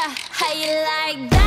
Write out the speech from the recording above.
how you like that?